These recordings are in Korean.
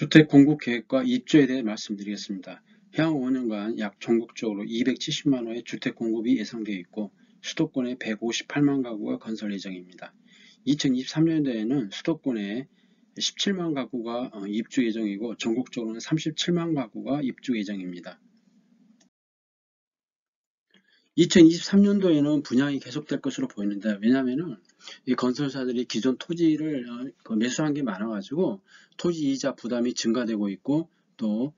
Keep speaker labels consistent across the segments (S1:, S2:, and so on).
S1: 주택 공급 계획과 입주에 대해 말씀드리겠습니다. 향후 5년간 약 전국적으로 270만 호의 주택 공급이 예상되어 있고 수도권에 158만 가구가 건설 예정입니다. 2023년도에는 수도권에 17만 가구가 어, 입주 예정이고 전국적으로는 37만 가구가 입주 예정입니다. 2023년도에는 분양이 계속될 것으로 보이는데 왜냐하면 이 건설사들이 기존 토지를 어, 그 매수한 게 많아가지고 토지 이자 부담이 증가되고 있고 또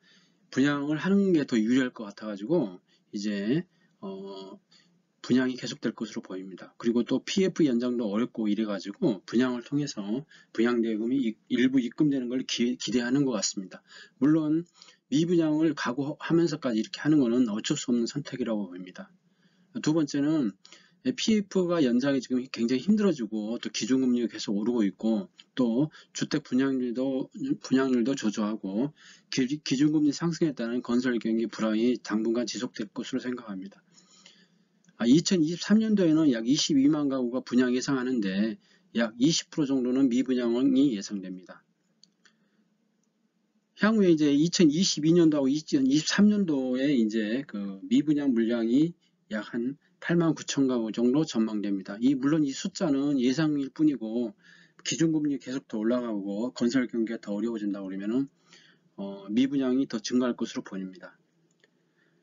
S1: 분양을 하는 게 더 유리할 것 같아가지고 이제 어 분양이 계속될 것으로 보입니다. 그리고 또 PF 연장도 어렵고 이래가지고 분양을 통해서 분양 대금이 일부 입금되는 걸 기, 대하는것 같습니다. 물론 미분양을 각오하면서까지 이렇게 하는 것은 어쩔 수 없는 선택이라고 봅니다. 두 번째는 PF가 연장이 지금 굉장히 힘들어지고 또 기준금리가 계속 오르고 있고 또 주택 분양률도 분양률도 저조하고 기, 준금리 상승에 따른 건설 경기 불황이 당분간 지속될 것으로 생각합니다. 2023년도에는 아, 약 22만 가구가 분양 예상하는데 약 20% 정도는 미분양이 예상됩니다. 향후에 이제 2022년도하고 2023년도에 이제 그 미분양 물량이 약 한 8만 9천 가구 정도 전망됩니다. 이 물론 이 숫자는 예상일 뿐이고 기준금리 계속 더 올라가고 건설 경기가 더 어려워진다 그러면은 어, 미분양이 더 증가할 것으로 보입니다.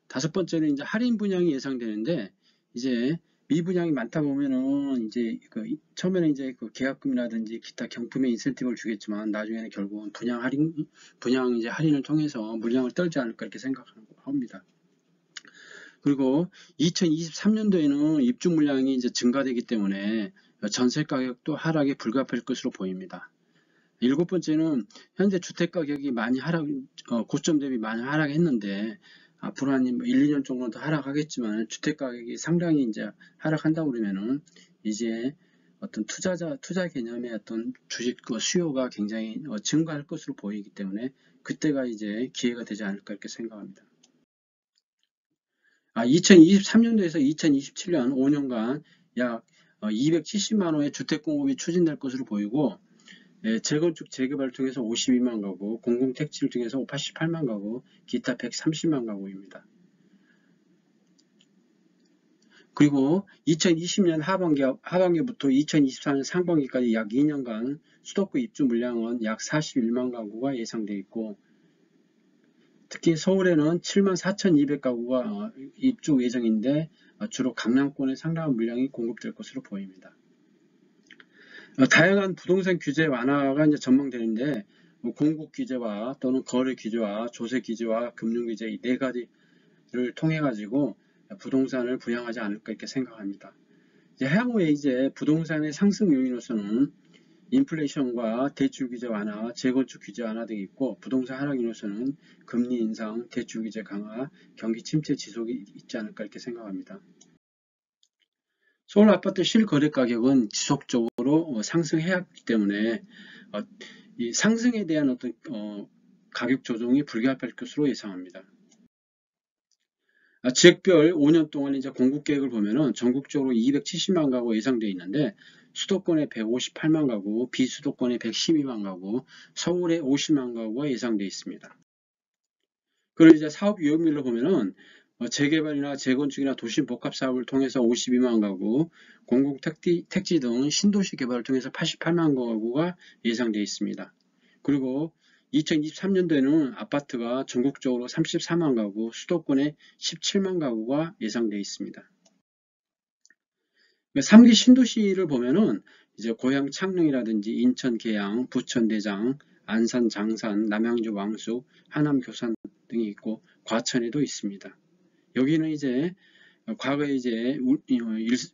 S1: 다섯 번째는 이제 할인 분양이 예상되는데 이제 미분양이 많다 보면은 이제 그 처음에는 이제 그 계약금이라든지 기타 경품의 인센티브를 주겠지만 나중에는 결국은 분양 할인 분양 이제 할인을 통해서 물량을 떨지 않을까 이렇게 생각합니다. 그리고 2023년도에는 입주 물량이 이제 증가되기 때문에 전세 가격도 하락에 불가피할 것으로 보입니다. 일곱 번째는 현재 주택 가격이 많이 하락, 어, 고점 대비 많이 하락했는데 앞으로 한 1, 2년 정도 더 하락하겠지만 주택 가격이 상당히 이제 하락한다고 그러면은 이제 어떤 투자자 투자 개념의 어떤 주식 그 수요가 굉장히 어, 증가할 것으로 보이기 때문에 그때가 이제 기회가 되지 않을까 이렇게 생각합니다. 아, 2023년도에서 2027년 5년간 약 270만 호의 주택 공급이 추진될 것으로 보이고 예, 재건축 재개발 통해서 52만 가구, 공공택지를 통해서 88만 가구, 기타 130만 가구입니다. 그리고 2020년 하반기, 하반기부터 2024년 상반기까지 약 2년간 수도권 입주 물량은 약 41만 가구가 예상되어 있고 특히 서울에는 7만 4,200가구가 입주 예정인데 주로 강남권에 상당한 물량이 공급될 것으로 보입니다. 어, 다양한 부동산 규제 완화가 이제 전망되는데 뭐 공급 규제와 또는 거래 규제와 조세 규제와 금융 규제 이 네 가지를 통해 가지고 부동산을 부양하지 않을까 이렇게 생각합니다. 이제 향후에 이제 부동산의 상승 요인으로서는 인플레이션과 대출 규제 완화, 재건축 규제 완화 등이 있고 부동산 하락인으로서는 금리 인상, 대출 규제 강화, 경기 침체 지속이 있지 않을까 이렇게 생각합니다. 서울 아파트 실거래 가격은 지속적으로 어, 상승해야 하기 때문에 어, 이 상승에 대한 어떤 어, 가격 조정이 불가피할 것으로 예상합니다. 아, 지역별 5년 동안 이제 공급 계획을 보면은 전국적으로 270만 가구 예상되어 있는데 수도권에 158만 가구, 비수도권에 112만 가구, 서울에 50만 가구가 예상되어 있습니다. 그리고 이제 사업 유형별로 보면은 어, 재개발이나 재건축이나 도심 복합 사업을 통해서 52만 가구, 공공 택지, 택지 등 신도시 개발을 통해서 88만 가구가 예상되어 있습니다. 그리고 2023년도에는 아파트가 전국적으로 34만 가구, 수도권에 17만 가구가 예상되어 있습니다. 3기 신도시를 보면은 이제 고향 창릉이라든지 인천 계양, 부천 대장, 안산 장산, 남양주 왕숙, 하남 교산 등이 있고 과천에도 있습니다. 여기는 이제 과거에 이제 울,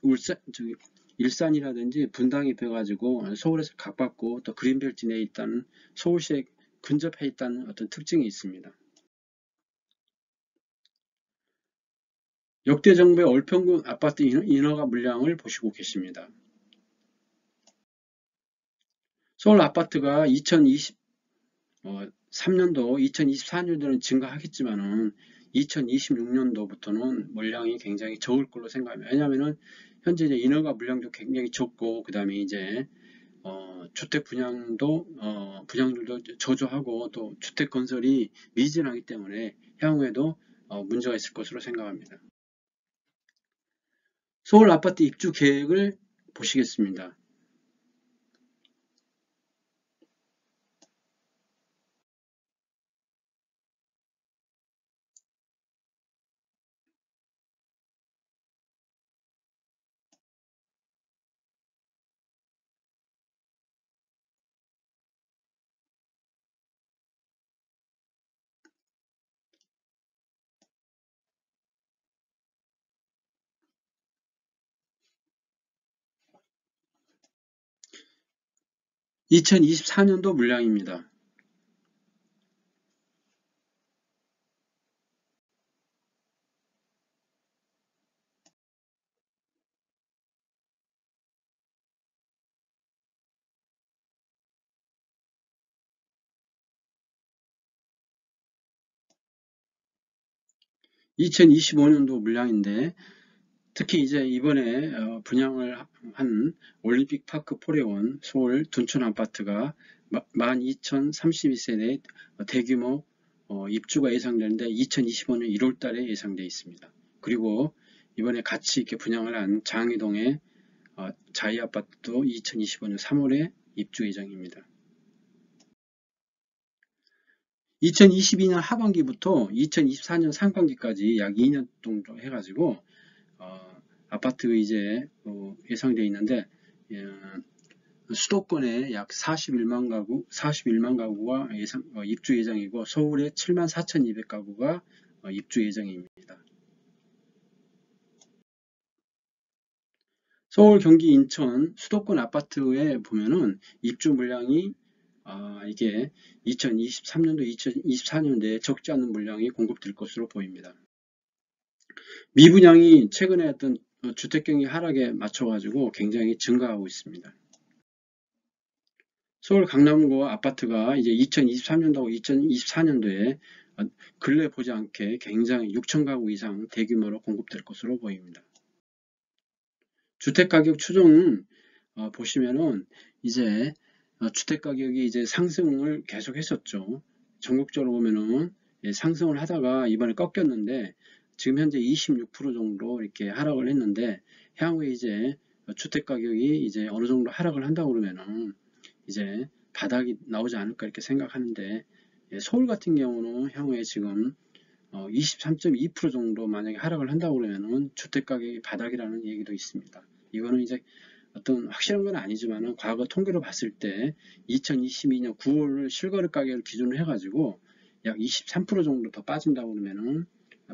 S1: 울산, 저기 일산이라든지 분당이 되어가지고 서울에서 각받고 또 그린벨트 내에 있다는 서울시에 근접해 있다는 어떤 특징이 있습니다. 역대 정부의 얼평군 아파트 인허가 물량을 보시고 계십니다. 서울 아파트가 2023년도, 2024년도는 증가하겠지만은 2026년도부터는 물량이 굉장히 적을 걸로 생각합니다. 왜냐하면 현재 이제 인허가 물량도 굉장히 적고 그 다음에 이제 어, 주택 분양도 어, 분양률도 저조하고 또 주택 건설이 미진하기 때문에 향후에도 어, 문제가 있을 것으로 생각합니다. 서울 아파트 입주 계획을 보시겠습니다. 2024년도 물량입니다. (2025년도) 물량인데 특히 이제 이번에 어, 분양을 한 올림픽 파크 포레원 서울 둔촌 아파트가 12,032세대 대규모 어, 입주가 예상되는데 2025년 1월 달에 예상되어 있습니다. 그리고 이번에 같이 이렇게 분양을 한 장희동의 어, 자이 아파트도 2025년 3월에 입주 예정입니다. 2022년 하반기부터 2024년 상반기까지 약 2년 정도 해가지고 어, 아파트 이제 어, 예상되어 있는데 예, 수도권에 약 41만 가구, 41만 가구가 예상, 어, 입주 예정이고 서울에 7만 4,200 가구가 어, 입주 예정입니다. 서울, 경기, 인천 수도권 아파트에 보면은 입주 물량이 아, 이게 2023년도, 2024년도에 적지 않은 물량이 공급될 것으로 보입니다. 미분양이 최근에 어떤 주택경기 하락에 맞춰가지고 굉장히 증가하고 있습니다. 서울 강남구 아파트가 이제 2023년도하고 2024년도에 근래 보지 않게 굉장히 6천 가구 이상 대규모로 공급될 것으로 보입니다. 주택가격 추종 어, 보시면은 이제 어, 주택가격이 이제 상승을 계속 했었죠. 전국적으로 보면은 예, 상승을 하다가 이번에 꺾였는데 지금 현재 26% 정도 이렇게 하락을 했는데 향후에 이제 주택 가격이 이제 어느 정도 하락을 한다고 그러면은 이제 바닥이 나오지 않을까 이렇게 생각하는데 예, 서울 같은 경우는 향후에 지금 23.2% 어, 정도 만약에 하락을 한다고 그러면은 주택 가격이 바닥이라는 얘기도 있습니다. 이거는 이제 어떤 확실한 건 아니지만은 과거 통계로 봤을 때 2022년 9월 실거래 가격을 기준으로 해가지고 약 23% 정도 더 빠진다고 그러면은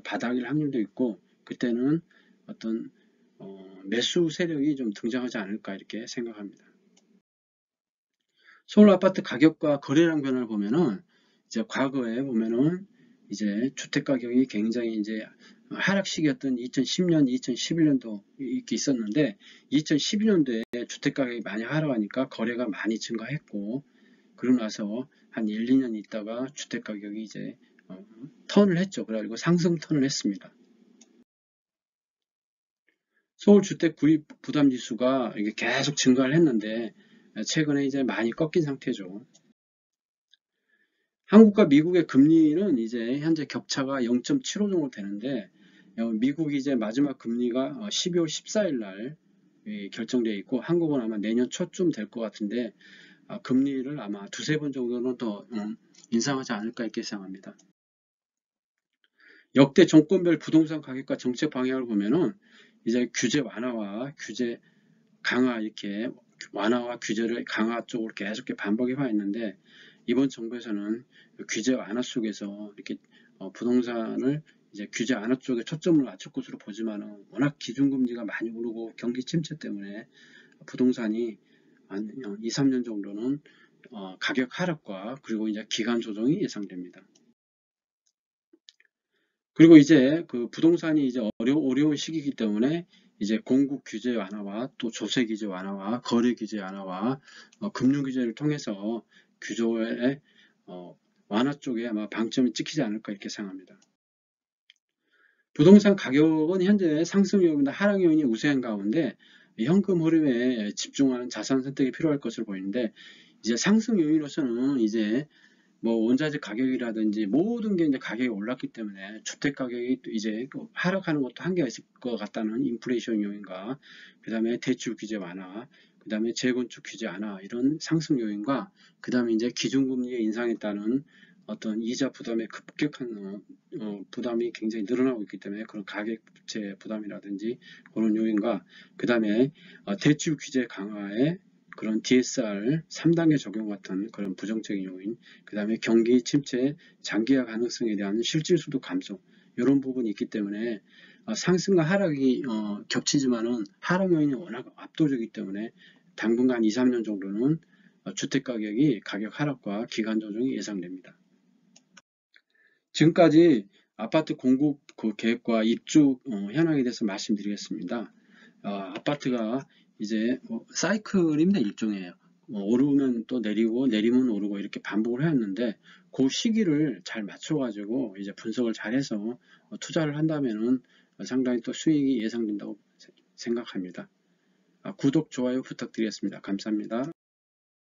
S1: 바닥일 확률도 있고 그때는 어떤 어, 매수 세력이 좀 등장하지 않을까 이렇게 생각합니다. 서울 아파트 가격과 거래량 변화를 보면은 이제 과거에 보면은 이제 주택 가격이 굉장히 이제 하락 시기였던 2010년, 2011년도 이렇게 있었는데 2012년도에 주택 가격이 많이 하락하니까 거래가 많이 증가했고 그러고 나서 한 1, 2년 있다가 주택 가격이 이제 어, 턴을 했죠. 그래가지고 상승 턴을 했습니다. 서울 주택 구입 부담 지수가 이게 계속 증가를 했는데 최근에 이제 많이 꺾인 상태죠. 한국과 미국의 금리는 이제 현재 격차가 0.75 정도 되는데 어, 미국이 이제 마지막 금리가 12월 14일 날 결정되어 있고 한국은 아마 내년 초쯤 될 것 같은데 아, 금리를 아마 두세 번 정도는 더 음, 인상하지 않을까 이렇게 생각합니다. 역대 정권별 부동산 가격과 정책 방향을 보면은 이제 규제 완화와 규제 강화 이렇게 완화와 규제를 강화 쪽으로 계속 반복해 와 있는데 이번 정부에서는 규제 완화 속에서 이렇게 어, 부동산을 이제 규제 완화 쪽에 초점을 맞출 것으로 보지만은 워낙 기준금리가 많이 오르고 경기 침체 때문에 부동산이 한 2, 3년 정도는 어, 가격 하락과 그리고 이제 기간 조정이 예상됩니다. 그리고 이제 그 부동산이 이제 어려, 어려운 시기이기 때문에 이제 공급 규제 완화와 또 조세 규제 완화와 거래 규제 완화와 어, 금융 규제를 통해서 규조의 어, 완화 쪽에 아마 방점이 찍히지 않을까 이렇게 생각합니다. 부동산 가격은 현재 상승 요인이나 하락 요인이 우세한 가운데 현금 흐름에 집중하는 자산 선택이 필요할 것으로 보이는데 이제 상승 요인으로서는 이제 뭐 원자재 가격이라든지 모든 게 이제 가격이 올랐기 때문에 주택 가격이 또 이제 또 하락하는 것도 한계가 있을 것 같다는 인플레이션 요인과 그 다음에 대출 규제 완화, 그 다음에 재건축 규제 완화 이런 상승 요인과 그 다음에 이제 기준금리의 인상에 따른 어떤 이자 부담의 급격한 어, 어, 부담이 굉장히 늘어나고 있기 때문에 그런 가격제 부담이라든지 그런 요인과 그 다음에 어, 대출 규제 강화에 그런 DSR 3단계 적용 같은 그런 부정적인 요인, 그 다음에 경기 침체, 장기화 가능성에 대한 실질수도 감소, 이런 부분이 있기 때문에 어, 상승과 하락이 어, 겹치지만은 하락 요인이 워낙 압도적이기 때문에 당분간 2, 3년 정도는 어, 주택 가격이 가격 하락과 기간 조정이 예상됩니다. 지금까지 아파트 공급 그 계획과 입주 어, 현황에 대해서 말씀드리겠습니다. 어, 아파트가 이제 뭐 사이클입니다 일종의 어, 오르면 또 내리고 내리면 오르고 이렇게 반복을 해왔는데 그 시기를 잘 맞춰 가지고 이제 분석을 잘 해서 어, 투자를 한다면은 상당히 또 수익이 예상된다고 생각합니다. 아, 구독 좋아요 부탁드리겠습니다. 감사합니다.